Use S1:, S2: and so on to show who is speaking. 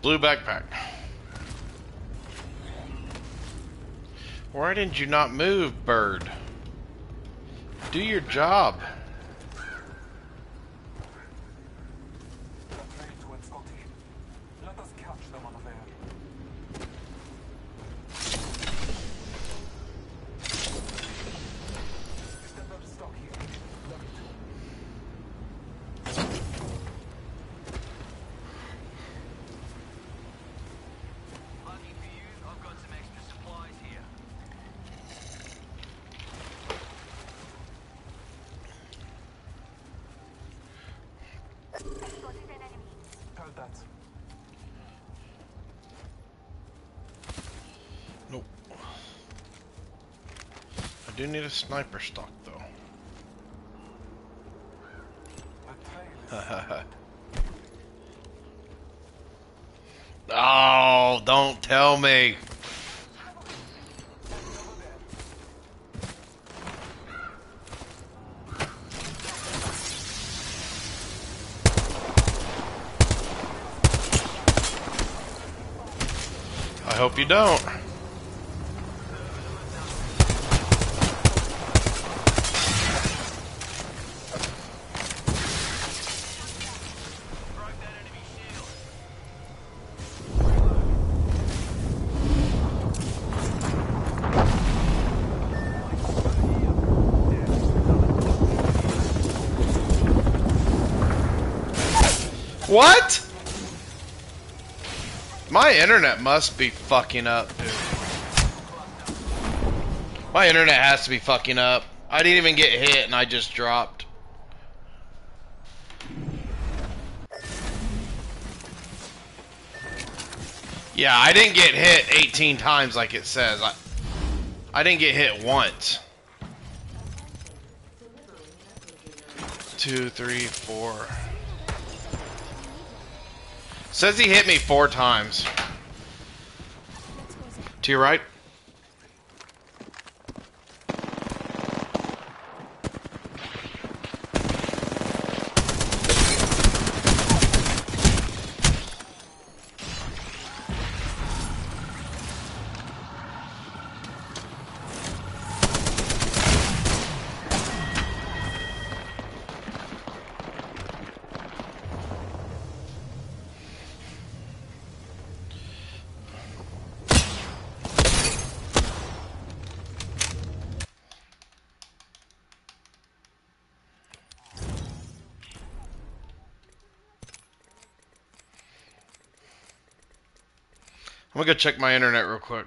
S1: Blue backpack. Why didn't you not move, bird? Do your job.
S2: Heard that.
S1: Nope. I do need a sniper stock though.
S2: The tail is
S1: Oh, don't tell me. Hope you don't. What? My internet must be fucking up, dude. My internet has to be fucking up. I didn't even get hit and I just dropped. Yeah, I didn't get hit 18 times like it says. I, I didn't get hit once. Two, three, four. Says he hit me four times. To your right. I'm gonna go check my internet real quick.